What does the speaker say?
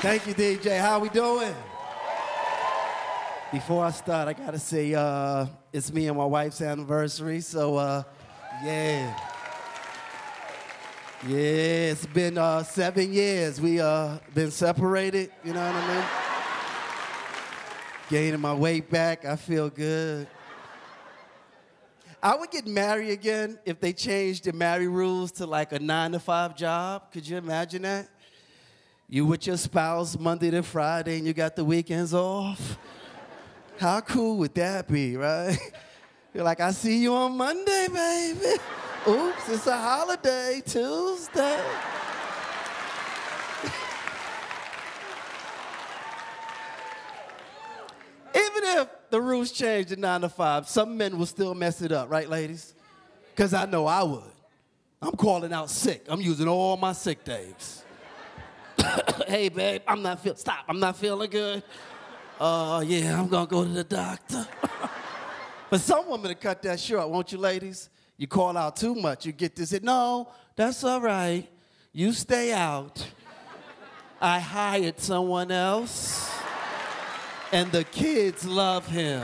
Thank you, DJ. How we doing? Before I start, I gotta say uh, it's me and my wife's anniversary, so uh, yeah. Yeah, it's been uh, seven years. We uh, been separated, you know what I mean? Gaining my weight back, I feel good. I would get married again if they changed the marriage rules to like a nine to five job. Could you imagine that? You with your spouse Monday to Friday and you got the weekends off. How cool would that be, right? You're like, I see you on Monday, baby. Oops, it's a holiday, Tuesday. Even if the rules changed to nine to five, some men will still mess it up, right, ladies? Because I know I would. I'm calling out sick. I'm using all my sick days. hey, babe, I'm not feel. Stop. I'm not feeling good. Uh, yeah, I'm gonna go to the doctor. but some women to cut that short, won't you, ladies? You call out too much, you get this. No, that's all right. You stay out. I hired someone else, and the kids love him.